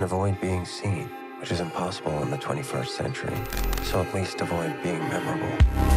Avoid being seen, which is impossible in the 21st century. So at least avoid being memorable.